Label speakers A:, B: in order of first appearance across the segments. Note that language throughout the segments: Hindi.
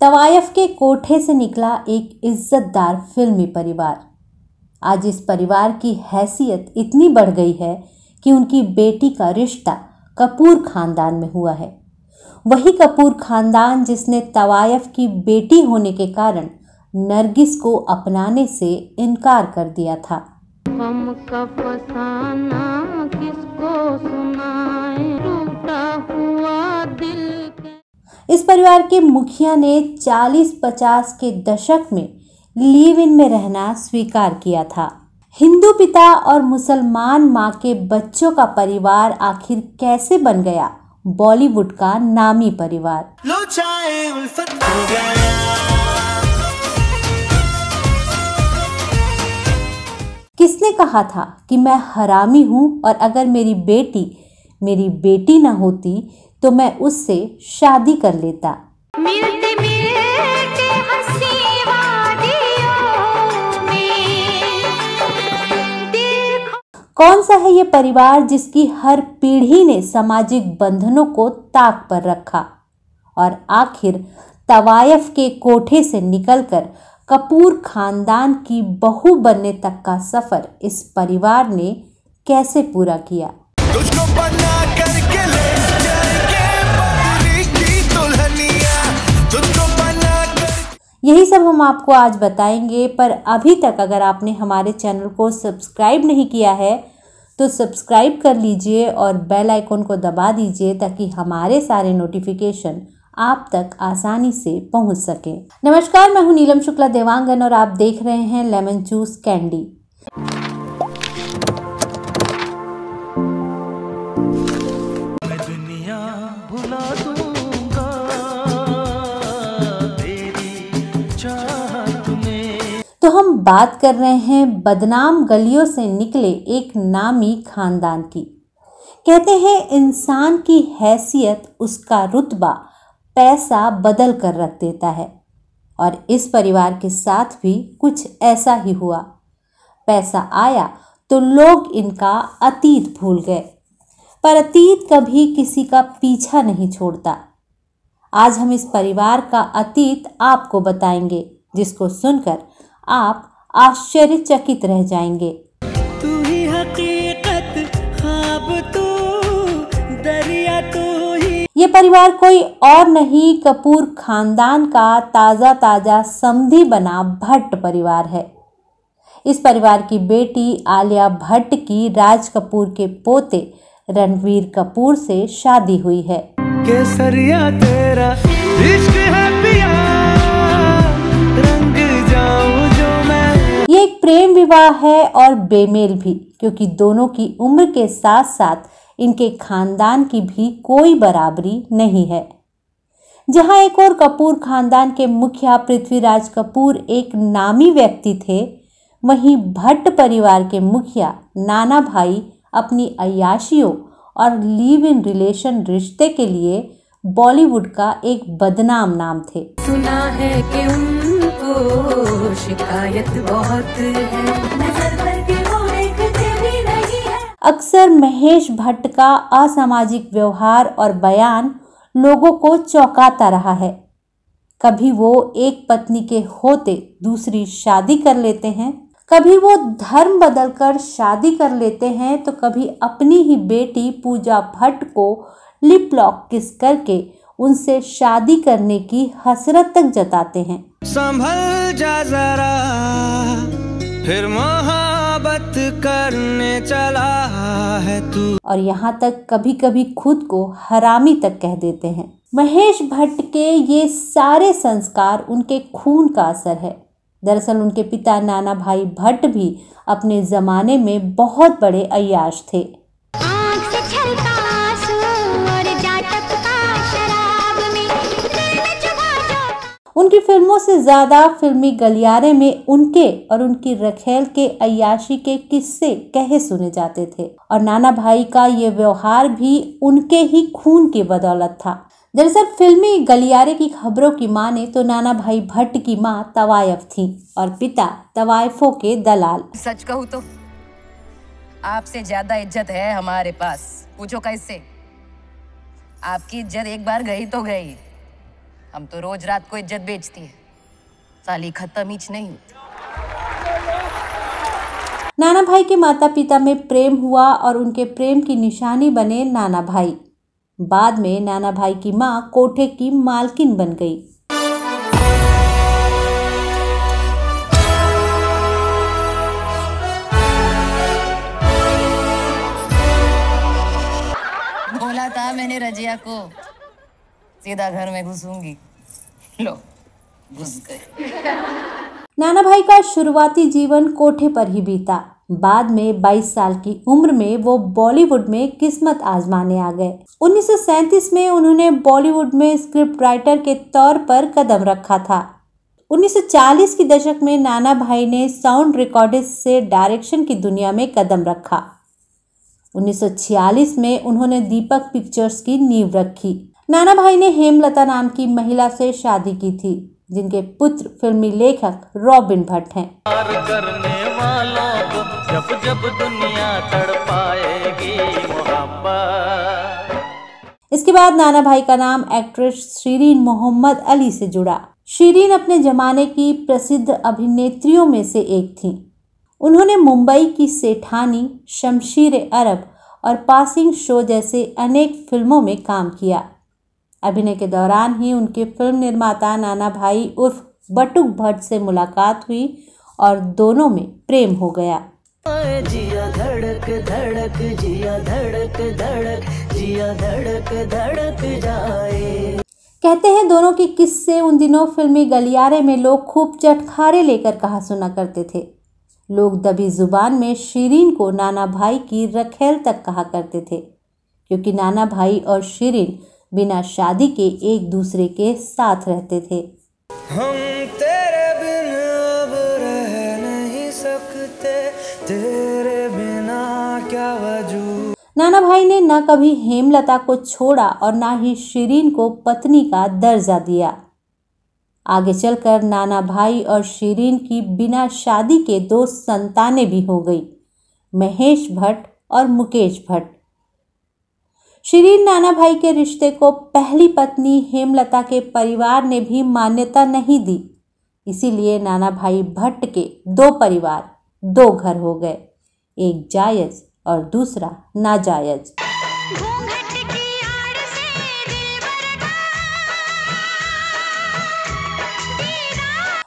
A: तवायफ के कोठे से निकला एक इज्जतदार फिल्मी परिवार। आज इस परिवार की हैसियत इतनी बढ़ गई है कि उनकी बेटी का रिश्ता कपूर खानदान में हुआ है। वही कपूर खानदान जिसने तवायफ की बेटी होने के कारण नरगिस को अपनाने से इनकार कर दिया था।
B: गम का फसाना किसको सुनाए टूटा हुआ दिल
A: इस परिवार के मुखिया ने 40-50 के दशक में लिव इन में रहना स्वीकार किया था। हिंदू पिता और मुसलमान माँ के बच्चों का परिवार आखिर कैसे बन गया? बॉलीवुड का नामी परिवार।
C: लो चाहे उल्फत हो गया।
A: किसने कहा था कि मैं हरामी हूँ और अगर मेरी बेटी मेरी बेटी न होती तो मैं उससे शादी कर लेता।
B: मिलते मिलते
A: कौन सा है ये परिवार जिसकी हर पीढ़ी ने सामाजिक बंधनों को ताक पर रखा और आखिर तवायफ के कोठे से निकलकर कपूर खानदान की बहू बनने तक का सफ़र इस परिवार ने कैसे पूरा किया?
C: तुझको बना करके ले
A: यही सब हम आपको आज बताएँगे पर अभी तक अगर आपने हमारे चैनल को सब्सक्राइब नहीं किया है तो सब्सक्राइब कर लीजिए और बेल आइकन को दबा दीजिए ताकि हमारे सारे नोटिफिकेशन आप तक आसानी से पहुँच सके। नमस्कार मैं हूँ नीलम शुक्ला देवांगन और आप देख रहे हैं लेमन जूस कैंडी। तो हम बात कर रहे हैं बदनाम गलियों से निकले एक नामी खानदान की। कहते हैं इंसान की हैसियत उसका रुतबा। पैसा बदल कर रख देता है और इस परिवार के साथ भी कुछ ऐसा ही हुआ। पैसा आया तो लोग इनका अतीत भूल गए, पर अतीत कभी किसी का पीछा नहीं छोड़ता। आज हम इस परिवार का अतीत आपको बताएँगे, जिसको सुनकर आप आश्चर्यचकित रह जाएँगे। परिवार कोई और नहीं कपूर खानदान का ताज़ा ताज़ा समधी बना भट्ट परिवार है। इस परिवार की बेटी आलिया भट्ट की राज कपूर के पोते रणवीर कपूर से शादी हुई है।
C: केसरिया तेरा इश्क है पिया रंग जाऊँ जो मैं।
A: ये एक प्रेम विवाह है और बेमेल भी क्योंकि दोनों की उम्र के साथ साथ इनके खानदान की भी कोई बराबरी नहीं है। जहाँ एक और कपूर खानदान के मुखिया पृथ्वीराज कपूर एक नामी व्यक्ति थे, वहीं भट्ट परिवार के मुखिया नाना भाई अपनी अयाशियों और लिव इन रिलेशन रिश्ते के लिए बॉलीवुड का एक बदनाम नाम थे।
D: सुना है कि उनको शिकायत बहुत है। नज़र
A: अक्सर महेश भट्ट का असामाजिक व्यवहार और बयान लोगों को चौंकाता रहा है। कभी वो एक पत्नी के होते दूसरी शादी कर लेते हैं, कभी वो धर्म बदलकर शादी कर लेते हैं तो कभी अपनी ही बेटी पूजा भट्ट को लिप लॉक किस करके उनसे शादी करने की हसरत तक जताते हैं।
C: संभल जा जरा, फिर मोहब्बत करने चला है तू।
A: और यहाँ तक कभी कभी खुद को हरामी तक कह देते हैं। महेश भट्ट के ये सारे संस्कार उनके खून का असर है। दरअसल उनके पिता नाना भाई भट्ट भी अपने ज़माने में बहुत बड़े अयाश थे। उनकी फ़िल्मों से ज़्यादा फिल्मी गलियारे में उनके और उनकी रखेल के अयाशी के किस्से कहे सुने जाते थे। और नाना भाई का ये व्यवहार भी उनके ही खून की बदौलत था। दरअसल फिल्मी गलियारे की खबरों की माने तो नाना भाई भट्ट की माँ तवायफ थी और पिता तवायफों के दलाल।
D: सच कहूँ तो
E: आपसे ज़्यादा इज़्ज़त है हमारे पास। पूछो कैसे? आपकी इज़्ज़त एक बार गई तो गई। हम तो रोज रात को इज़्ज़त बेचती है। साली खत्म हीच नहीं
A: नाना भाई के माता पिता में प्रेम हुआ और उनके प्रेम की निशानी बने नाना भाई। बाद में नाना भाई की माँ कोठे की मालकिन बन गई।
E: बोला था मैंने रजिया को। सीधा घर में घुसूँगी। लो, घुस गए
A: नाना भाई का शुरुआती जीवन कोठे पर ही बीता। बाद में 22 साल की उम्र में वो बॉलीवुड में किस्मत आजमाने आ गए। 1937 में उन्होंने बॉलीवुड में स्क्रिप्ट राइटर के तौर पर कदम रखा था। 1940 की दशक में नाना भाई ने साउंड रिकॉर्डिस्ट से डायरेक्शन की दुनिया में कदम रखा। 1946 में उन्होंने दीपक पिक्चर्स की नींव रखी। नाना भाई ने हेमलता नाम की महिला से शादी की थी जिनके पुत्र फिल्मी लेखक रॉबिन भट्ट हैं।
C: करने वालों को जब जब दुनिया तड़पाएगी
A: इसके बाद नाना भाई का नाम एक्ट्रेस शिरीन मोहम्मद अली से जुड़ा। शिरीन अपने जमाने की प्रसिद्ध अभिनेत्रियों में से एक थीं। उन्होंने मुंबई की सेठानी शमशीर अरब और पासिंग शो जैसे अनेक फ़िल्मों में काम किया। अभिनय के दौरान ही उनके फ़िल्म निर्माता नाना भाई उर्फ़ बटुक भट्ट से मुलाकात हुई और दोनों में प्रेम हो गया।
F: जिया धड़क धड़क जिया धड़क धड़क जिया धड़क धड़क जाए।
A: कहते हैं दोनों के किस्से उन दिनों फिल्मी गलियारे में लोग खूब चटखारे लेकर कहा सुना करते थे। लोग दबी ज़ुबान में शीरीन को नाना भाई की रखेल तक कहा करते थे क्योंकि नाना भाई और शीरीन बिना शादी के एक दूसरे के साथ रहते थे।
C: हम तेरे बिन अब रह नहीं सकते। तेरे बिना क्या वजूद?
A: नाना भाई ने न कभी हेमलता को छोड़ा और ना ही शिरीन को पत्नी का दर्जा दिया। आगे चलकर नाना भाई और शिरीन की बिना शादी के दो संतानें भी हो गई। महेश भट्ट और मुकेश भट्ट। शिरीन नाना भाई के रिश्ते को पहली पत्नी हेमलता के परिवार ने भी मान्यता नहीं दी। इसीलिए नाना भाई भट्ट के दो परिवार, दो घर हो गए, एक जायज़ और दूसरा नाजायज।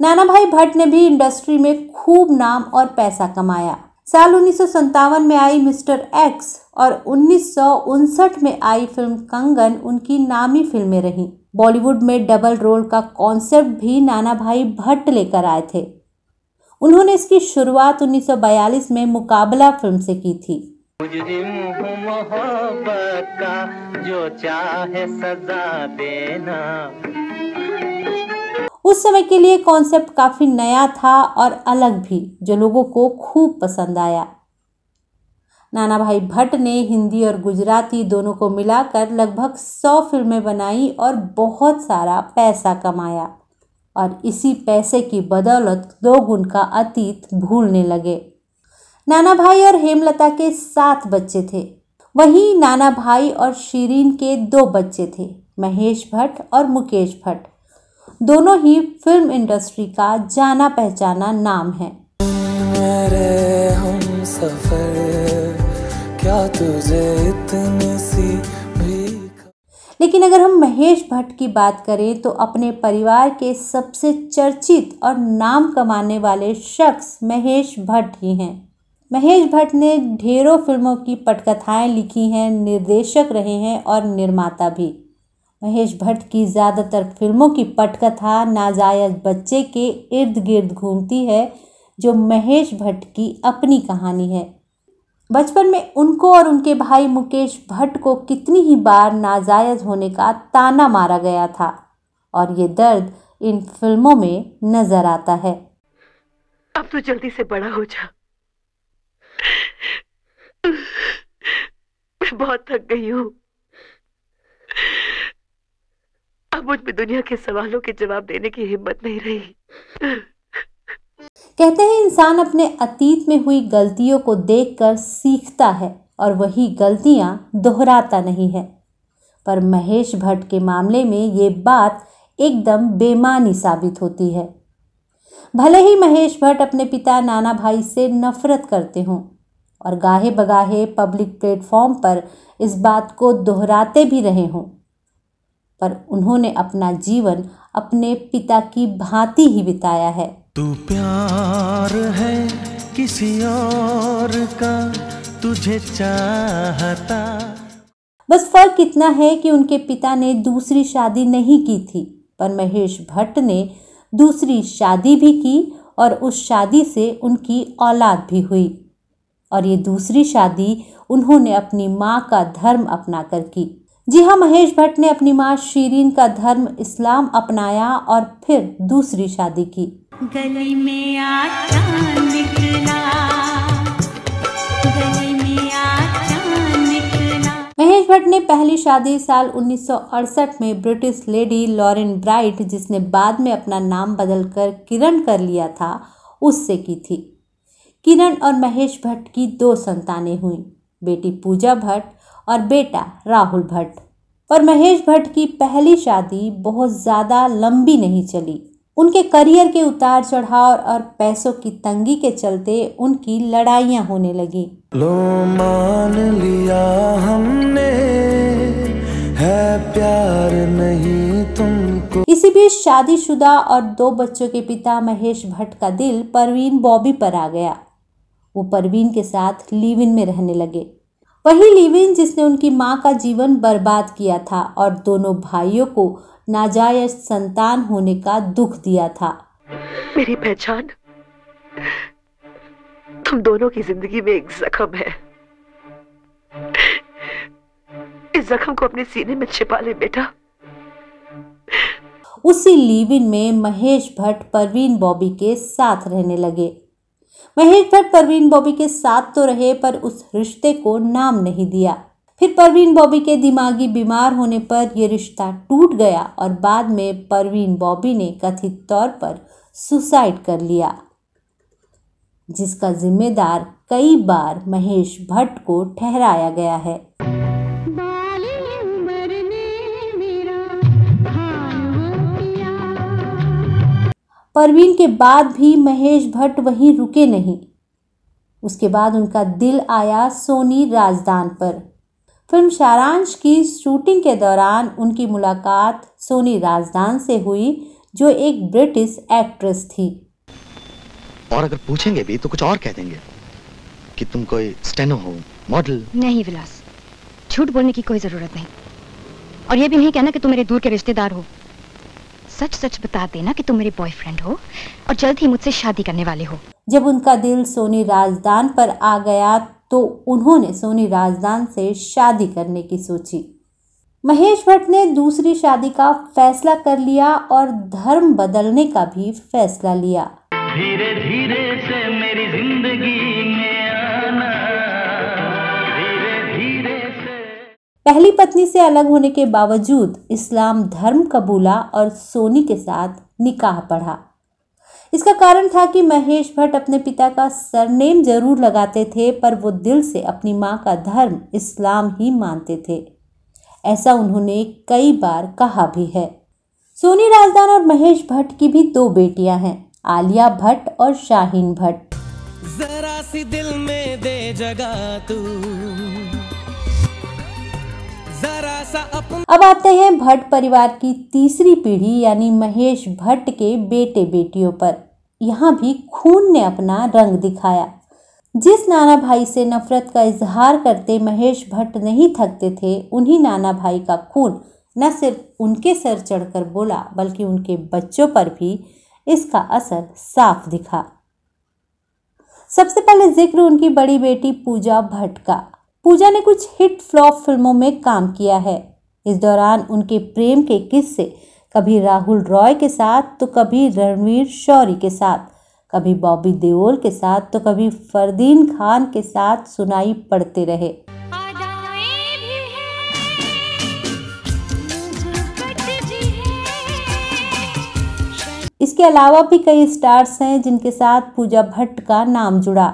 A: नाना भाई भट्ट ने भी इंडस्ट्री में खूब नाम और पैसा कमाया। साल उन्नीस सौ सत्तावन में आई मिस्टर एक्स और उन्नीस सौ उनसठ में आई फ़िल्म कंगन उनकी नामी फ़िल्में रहीं। बॉलीवुड में डबल रोल का कॉन्सेप्ट भी नाना भाई भट्ट लेकर आए थे। उन्होंने इसकी शुरुआत 1942 में मुकाबला फ़िल्म से की थी।
C: जो चाहे सजा देना।
A: उस समय के लिए कॉन्सेप्ट काफ़ी नया था और अलग भी, जो लोगों को खूब पसंद आया। नाना भाई भट्ट ने हिंदी और गुजराती दोनों को मिलाकर लगभग सौ फ़िल्में बनाई और बहुत सारा पैसा कमाया। और इसी पैसे की बदौलत लोग उनका अतीत भूलने लगे। नाना भाई और हेमलता के सात बच्चे थे। वहीं नाना भाई और शिरीन के दो बच्चे थे, महेश भट्ट और मुकेश भट्ट। दोनों ही फ़िल्म इंडस्ट्री का जाना पहचाना नाम है। लेकिन अगर हम महेश भट्ट की बात करें तो अपने परिवार के सबसे चर्चित और नाम कमाने वाले शख्स महेश भट्ट ही हैं। महेश भट्ट ने ढेरों फ़िल्मों की पटकथाएँ लिखी हैं निर्देशक रहे हैं और निर्माता भी। महेश भट्ट की ज़्यादातर फ़िल्मों की पटकथा नाजायज बच्चे के इर्द गिर्द घूमती है, जो महेश भट्ट की अपनी कहानी है। बचपन में उनको और उनके भाई मुकेश भट्ट को कितनी ही बार नाजायज होने का ताना मारा गया था, और ये दर्द इन फ़िल्मों में नज़र आता है।
G: अब तो जल्दी से बड़ा हो जा। मैं बहुत थक गई हूँ। अब मुझमें दुनिया के सवालों के जवाब देने की हिम्मत नहीं रही।
A: कहते हैं, इंसान अपने अतीत में हुई गलतियों को देखकर सीखता है और वही गलतियाँ दोहराता नहीं है। पर महेश भट्ट के मामले में ये बात एकदम बेमानी साबित होती है। भले ही महेश भट्ट अपने पिता, नाना भाई से नफरत करते हों और गाहे बगाहे पब्लिक प्लेटफॉर्म पर इस बात को दोहराते भी रहे हों पर उन्होंने अपना जीवन अपने पिता की भांति ही बिताया है।
H: तू प्यार है किसी और का तुझे चाहता।
A: बस फ़र्क इतना है कि उनके पिता ने दूसरी शादी नहीं की थी पर महेश भट्ट ने दूसरी शादी भी की और उस शादी से उनकी औलाद भी हुई। और ये दूसरी शादी उन्होंने अपनी माँ का धर्म अपना कर की। जी हाँ महेश भट्ट ने अपनी माँ शीरीन का धर्म इस्लाम अपनाया और फिर दूसरी शादी की।
D: गली में आ निकला। गली में आ निकला।
A: महेश भट्ट ने पहली शादी साल 1968 में ब्रिटिश लेडी लॉरेन ब्राइट जिसने बाद में अपना नाम बदलकर किरण कर लिया था उससे की थी। किरण और महेश भट्ट की दो संतानें हुईं। बेटी पूजा भट्ट और बेटा राहुल भट्ट। पर महेश भट्ट की पहली शादी बहुत ज़्यादा लंबी नहीं चली। उनके करियर के उतार चढ़ाव और पैसों की तंगी के चलते उनकी लड़ाइयाँ होने लगी।
H: लो मान लिया हमने है प्यार नहीं तुमको।
A: इसी बीच शादीशुदा और दो बच्चों के पिता महेश भट्ट का दिल परवीन बॉबी पर आ गया। वो परवीन के साथ लिव इन में रहने लगे। वही लिविन जिसने उनकी माँ का जीवन बर्बाद किया था और दोनों भाइयों को नाजायज संतान होने का दुख दिया था।
G: मेरी पहचान? तुम दोनों की ज़िंदगी में एक जख्म है। इस जख्म को अपने सीने में छिपा ले बेटा।
A: उसी लिविन में महेश भट्ट परवीन बॉबी के साथ रहने लगे। महेश भट्ट परवीन बॉबी के साथ तो रहे, पर उस रिश्ते को नाम नहीं दिया। फिर परवीन बॉबी के दिमागी बीमार होने पर यह रिश्ता टूट गया और बाद में परवीन बॉबी ने कथित तौर पर सुसाइड कर लिया, जिसका जिम्मेदार कई बार महेश भट्ट को ठहराया गया है। परवीन के बाद भी महेश भट्ट वहीं रुके नहीं। उसके बाद उनका दिल आया सोनी राजदान पर। फ़िल्म सारांश की शूटिंग के दौरान उनकी मुलाकात सोनी राजदान से हुई जो एक ब्रिटिश एक्ट्रेस थी।
I: और अगर पूछेंगे भी तो कुछ और कह देंगे कि तुम कोई स्टेनो हो मॉडल।
J: नहीं विलास झूठ बोलने की कोई ज़रूरत नहीं। और ये भी नहीं कहना कि तुम मेरे दूर के रिश्तेदार हो। सच सच बता देना कि तुम मेरे बॉयफ्रेंड हो और जल्द ही मुझसे शादी करने वाले हो।
A: जब उनका दिल सोनी राजदान पर आ गया तो उन्होंने सोनी राजदान से शादी करने की सोची। महेश भट्ट ने दूसरी शादी का फैसला कर लिया और धर्म बदलने का भी फैसला लिया।
C: धीरे धीरे से मेरी ज़िंदगी
A: पहली पत्नी से अलग होने के बावजूद इस्लाम धर्म कबूला और सोनी के साथ निकाह पढ़ा। इसका कारण था कि महेश भट्ट अपने पिता का सरनेम ज़रूर लगाते थे, पर वो दिल से अपनी माँ का धर्म इस्लाम ही मानते थे। ऐसा उन्होंने कई बार कहा भी है। सोनी राजदान और महेश भट्ट की भी दो बेटियाँ हैं, आलिया भट्ट और शाहीन भट्ट।
H: जरा सी दिल में दे जगह तू।
A: अब आते हैं भट्ट परिवार की तीसरी पीढ़ी, यानी महेश भट्ट के बेटे बेटियों पर। यहाँ भी खून ने अपना रंग दिखाया। जिस नाना भाई से नफरत का इजहार करते महेश भट्ट नहीं थकते थे, उन्हीं नाना भाई का खून न सिर्फ़ उनके सर चढ़कर बोला, बल्कि उनके बच्चों पर भी इसका असर साफ़ दिखा। सबसे पहले ज़िक्र उनकी बड़ी बेटी पूजा भट्ट का। पूजा ने कुछ हिट फ्लॉप फ़िल्मों में काम किया है। इस दौरान उनके प्रेम के किस्से, कभी राहुल रॉय के साथ तो कभी रणवीर शौरी के साथ, कभी बॉबी देओल के साथ तो कभी फरदीन खान के साथ सुनाई पड़ते रहे। इसके अलावा भी कई स्टार्स हैं जिनके साथ पूजा भट्ट का नाम जुड़ा।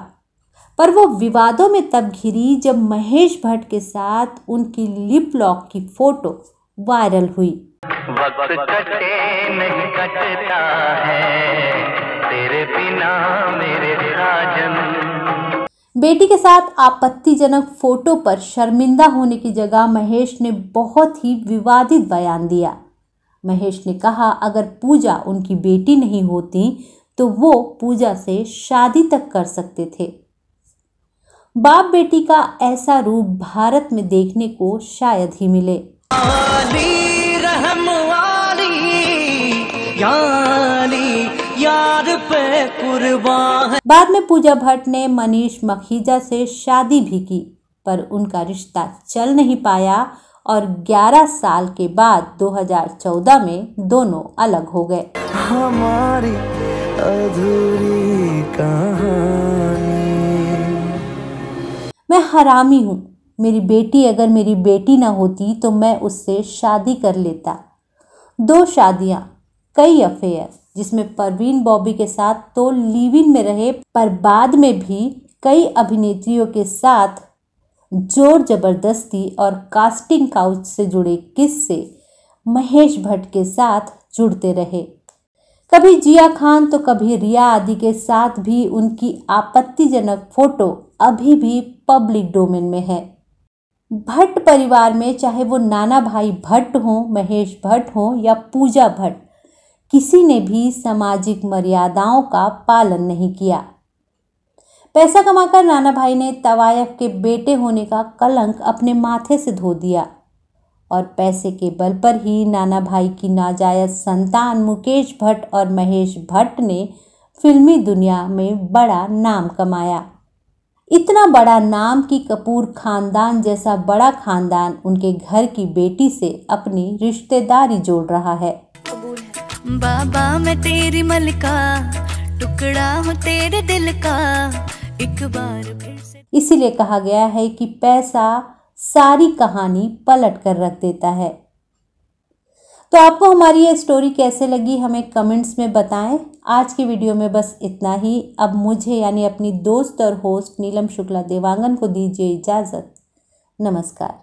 A: पर वो विवादों में तब घिरी जब महेश भट्ट के साथ उनकी लिप लॉक की फ़ोटो वायरल हुई।
C: वक्त कटे नहीं कटता है तेरे बिना मेरे साजन
A: बेटी के साथ आपत्तिजनक फ़ोटो पर शर्मिंदा होने की जगह महेश ने बहुत ही विवादित बयान दिया। महेश ने कहा अगर पूजा उनकी बेटी नहीं होती तो वो पूजा से शादी तक कर सकते थे। बाप बेटी का ऐसा रूप भारत में देखने को शायद ही मिले। बाद में पूजा भट्ट ने मनीष मखीजा से शादी भी की पर उनका रिश्ता चल नहीं पाया और 11 साल के बाद 2014 में दोनों अलग हो गए।
F: हमारी अधूरी कहानी।
A: मैं हरामी हूँ। मेरी बेटी अगर मेरी बेटी ना होती तो मैं उससे शादी कर लेता। दो शादियाँ, कई अफेयर जिसमें परवीन बॉबी के साथ तो लिव इन में रहे, पर बाद में भी कई अभिनेत्रियों के साथ ज़ोर ज़बरदस्ती और कास्टिंग काउच से जुड़े किस्से महेश भट्ट के साथ जुड़ते रहे। कभी जिया खान तो कभी रिया आदि के साथ भी उनकी आपत्तिजनक फ़ोटो अभी भी पब्लिक डोमेन में है। भट्ट परिवार में चाहे वो नाना भाई भट्ट हों, महेश भट्ट हों या पूजा भट्ट, किसी ने भी सामाजिक मर्यादाओं का पालन नहीं किया। पैसा कमाकर नाना भाई ने तवायफ के बेटे होने का कलंक अपने माथे से धो दिया और पैसे के बल पर ही नाना भाई की नाजायज संतान मुकेश भट्ट और महेश भट्ट ने फिल्मी दुनिया में बड़ा नाम कमाया। इतना बड़ा नाम कि कपूर खानदान जैसा बड़ा खानदान उनके घर की बेटी से अपनी रिश्तेदारी जोड़ रहा है।
D: बाबा मैं तेरी मलका टुकड़ा हूँ तेरे दिल का। एक बार फिर से
A: इसीलिए कहा गया है कि पैसा सारी कहानी पलट कर रख देता है। तो आपको हमारी ये स्टोरी कैसे लगी हमें कमेंट्स में बताएँ। आज की वीडियो में बस इतना ही। अब मुझे यानी अपनी दोस्त और होस्ट नीलम शुक्ला देवांगन को दीजिए इजाज़त। नमस्कार।